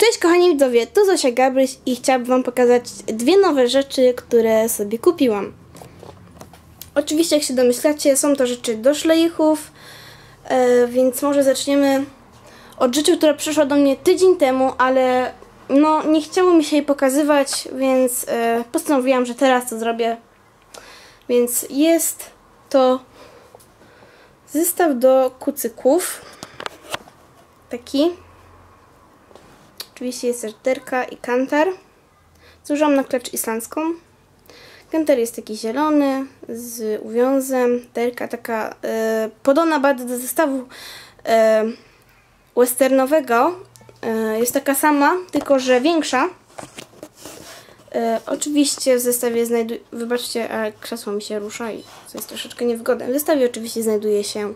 Cześć kochani widzowie, tu Zosia Gabryś i chciałabym wam pokazać dwie nowe rzeczy, które sobie kupiłam. Oczywiście jak się domyślacie, są to rzeczy do szleichów, e, więc może zaczniemy od rzeczy, która przyszła do mnie tydzień temu, ale no nie chciało mi się jej pokazywać, więc e, postanowiłam, że teraz to zrobię. Więc jest to zestaw do kucyków. Taki. Oczywiście jest też derka i kantar. Zużyłam na klacz islandzką. Kantar jest taki zielony z uwiązem. Derka taka e, podobna bardzo do zestawu e, westernowego. E, jest taka sama, tylko że większa. E, oczywiście w zestawie znajduje... Wybaczcie, ale krzesło mi się rusza i to jest troszeczkę niewygodne. W zestawie oczywiście znajduje się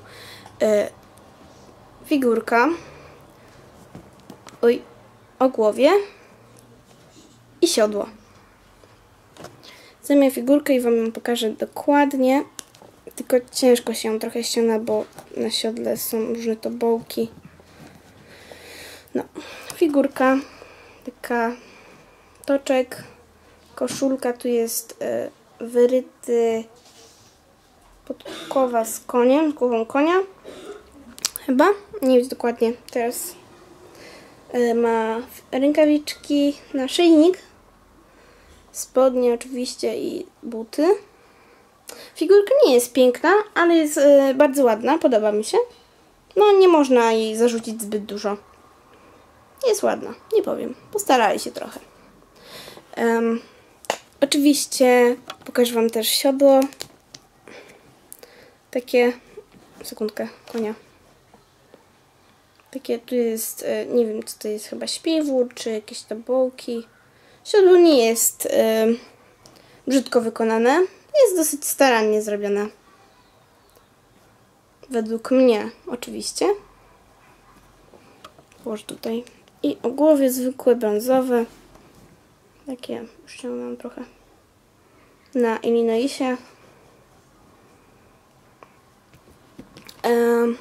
figurka. Oj, o głowie i siodło. Zajmę figurkę i Wam ją pokażę dokładnie. Tylko ciężko się ją trochę ściąga, bo na siodle są różne tobołki. No, figurka, taka toczek, koszulka, tu jest y, wyryty podkowa z koniem, głową konia. Chyba, nie wiem dokładnie teraz ma rękawiczki, naszyjnik, spodnie oczywiście i buty. Figurka nie jest piękna, ale jest e, bardzo ładna, podoba mi się. No nie można jej zarzucić zbyt dużo. Jest ładna, nie powiem. Postarali się trochę. Um, oczywiście pokażę Wam też siodło. Takie, sekundkę, konia. Takie tu jest, e, nie wiem co to jest, chyba śpiwór, czy jakieś tobołki. Siodło nie jest y, brzydko wykonane. Jest dosyć starannie zrobione. Według mnie, oczywiście. Położę tutaj. I o głowie zwykłe brązowe. Takie ściągnąłem trochę na Illinoisie. Um,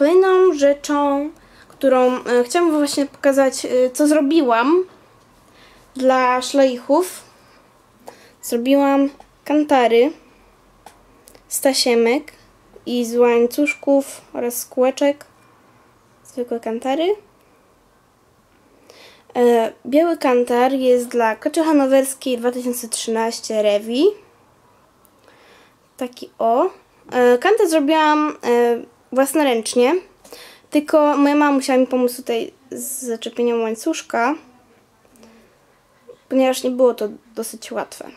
Kolejną rzeczą, którą e, chciałam właśnie pokazać, e, co zrobiłam dla szleichów. Zrobiłam kantary z tasiemek i z łańcuszków oraz z kółeczek. Zwykłe kantary. E, biały kantar jest dla Koczy Hanowerskiej 2013 Revi. Taki o. Kantar zrobiłam własnoręcznie. Tylko moja mama musiała mi pomóc tutaj z zaczepieniem łańcuszka, ponieważ nie było to dosyć łatwe.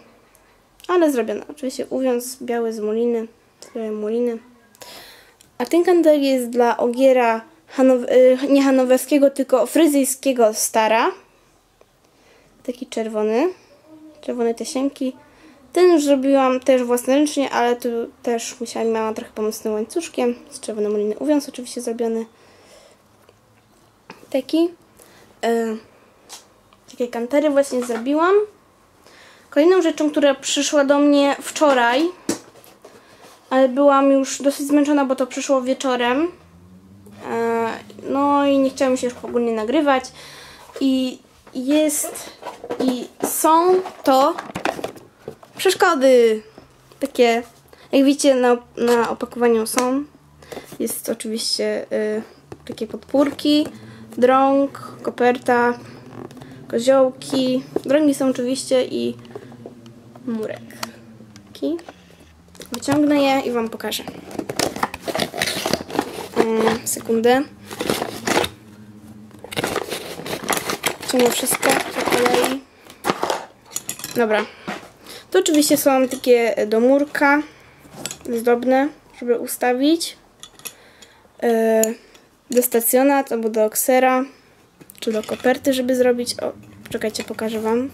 Ale zrobione. Oczywiście uwiąz biały z muliny, z białej muliny. A ten kandel jest dla ogiera Hanow y, nie hanowerskiego, tylko fryzyjskiego stara. Taki czerwony. Czerwone tasiemki. Ten zrobiłam też własnoręcznie, ale tu też musiałam, miałam trochę tym łańcuszkiem. Z czerwonej moliny uwiąz oczywiście zrobiony. Taki. E, takie kantery właśnie zrobiłam. Kolejną rzeczą, która przyszła do mnie wczoraj, ale byłam już dosyć zmęczona, bo to przyszło wieczorem. E, no i nie chciałam się już ogólnie nagrywać. I jest i są to przeszkody. Takie, jak widzicie na, na opakowaniu są. Jest oczywiście y, takie podpórki, drąg, koperta, koziołki. Drągi są oczywiście i murek. Taki. Wyciągnę je i Wam pokażę. Y, sekundę. Ciągnę wszystko po kolei. Dobra. To oczywiście są takie do murka zdobne, żeby ustawić. Yy, do stacjonat albo do oksera, czy do koperty, żeby zrobić. O, czekajcie, pokażę Wam.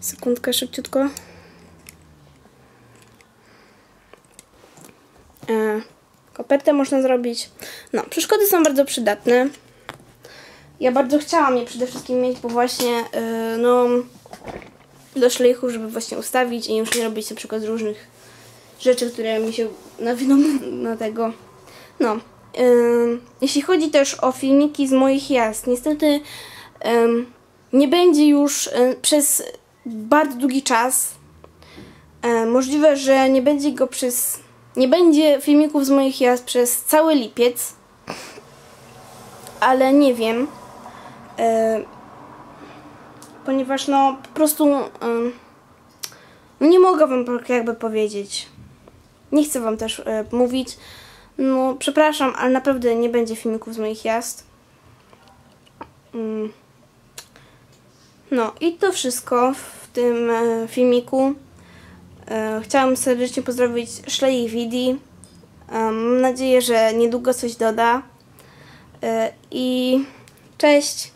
Sekundkę, szybciutko. E, kopertę można zrobić. No, przeszkody są bardzo przydatne. Ja bardzo chciałam je przede wszystkim mieć, bo właśnie, yy, no, do szlejchów, żeby właśnie ustawić i już nie robić na przykład różnych rzeczy, które mi się nawiną na tego. No. Jeśli chodzi też o filmiki z moich jazd, niestety nie będzie już y, przez bardzo długi czas. E, możliwe, że nie będzie go przez. Nie będzie filmików z moich jazd przez cały lipiec. Ale nie wiem. Ponieważ no po prostu. no nie mogę wam tak jakby powiedzieć. Nie chcę wam też e, mówić. No, przepraszam, ale naprawdę nie będzie filmików z moich jazd. Mm. No i to wszystko w tym e, filmiku. E, chciałam serdecznie pozdrowić Szlej Widi. Mam nadzieję, że niedługo coś doda. I cześć!